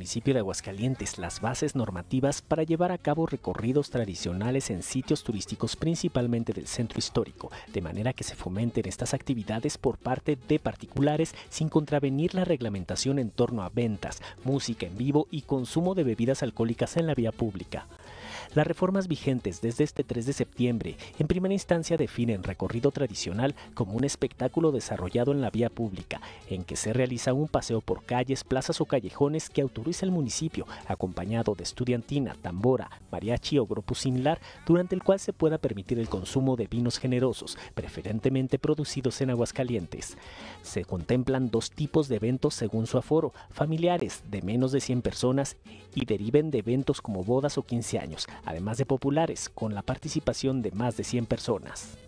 municipio de Aguascalientes las bases normativas para llevar a cabo recorridos tradicionales en sitios turísticos principalmente del centro histórico, de manera que se fomenten estas actividades por parte de particulares sin contravenir la reglamentación en torno a ventas, música en vivo y consumo de bebidas alcohólicas en la vía pública. Las reformas vigentes desde este 3 de septiembre en primera instancia definen recorrido tradicional como un espectáculo desarrollado en la vía pública, en que se realiza un paseo por calles, plazas o callejones que autoriza el municipio, acompañado de estudiantina, tambora, mariachi o grupo similar, durante el cual se pueda permitir el consumo de vinos generosos, preferentemente producidos en Aguascalientes. Se contemplan dos tipos de eventos según su aforo, familiares de menos de 100 personas y deriven de eventos como bodas o 15 años, además de populares, con la participación de más de 100 personas.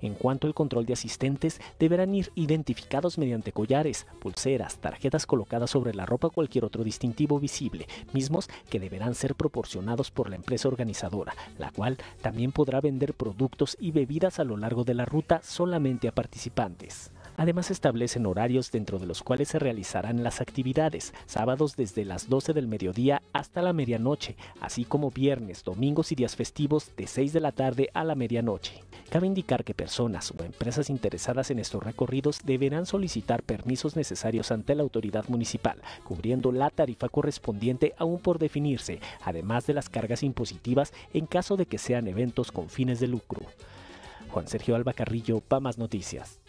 En cuanto al control de asistentes, deberán ir identificados mediante collares, pulseras, tarjetas colocadas sobre la ropa o cualquier otro distintivo visible, mismos que deberán ser proporcionados por la empresa organizadora, la cual también podrá vender productos y bebidas a lo largo de la ruta solamente a participantes. Además establecen horarios dentro de los cuales se realizarán las actividades, sábados desde las 12 del mediodía hasta la medianoche, así como viernes, domingos y días festivos de 6 de la tarde a la medianoche. Cabe indicar que personas o empresas interesadas en estos recorridos deberán solicitar permisos necesarios ante la autoridad municipal, cubriendo la tarifa correspondiente aún por definirse, además de las cargas impositivas en caso de que sean eventos con fines de lucro. Juan Sergio Alba Carrillo, más Noticias.